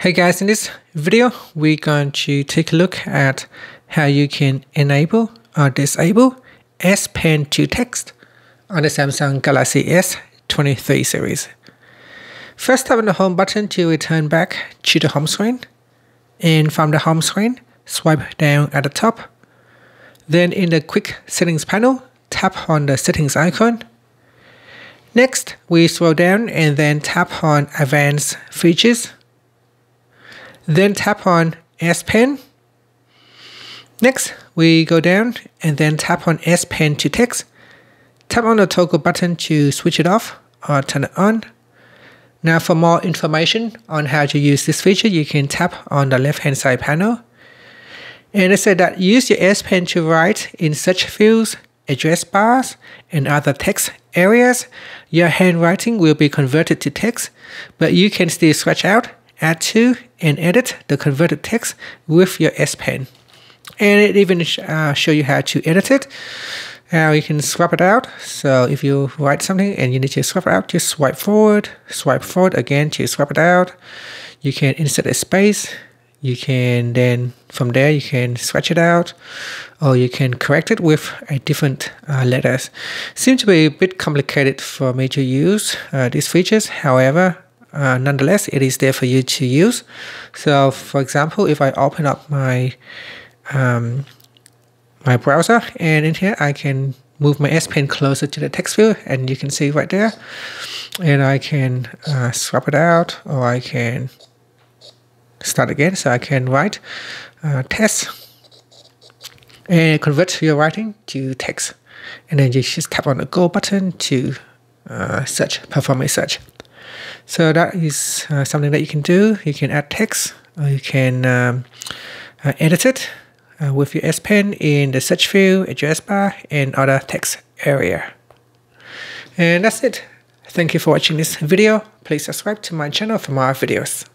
Hey guys, in this video, we're going to take a look at how you can enable or disable S Pen to text on the Samsung Galaxy S23 series. First tap on the home button to return back to the home screen. And from the home screen, swipe down at the top. Then in the quick settings panel, tap on the settings icon. Next, we scroll down and then tap on advanced features then tap on S Pen. Next, we go down and then tap on S Pen to text. Tap on the toggle button to switch it off or turn it on. Now for more information on how to use this feature, you can tap on the left hand side panel. And it said that use your S Pen to write in search fields, address bars, and other text areas. Your handwriting will be converted to text, but you can still scratch out add to and edit the converted text with your S Pen. And it even uh, show you how to edit it. Now you can swap it out. So if you write something and you need to swap it out, just swipe forward, swipe forward again to swap it out. You can insert a space. You can then from there you can scratch it out, or you can correct it with a different uh, letters. Seems to be a bit complicated for me to use uh, these features. However, uh, nonetheless it is there for you to use. So for example if I open up my um, my browser and in here I can move my S Pen closer to the text field and you can see right there. And I can uh, swap it out or I can start again so I can write uh, test and convert your writing to text. And then you just tap on the go button to uh, search perform a search so that is uh, something that you can do. You can add text, or you can um, uh, edit it uh, with your S Pen in the search field, address bar, and other text area. And that's it. Thank you for watching this video. Please subscribe to my channel for more videos.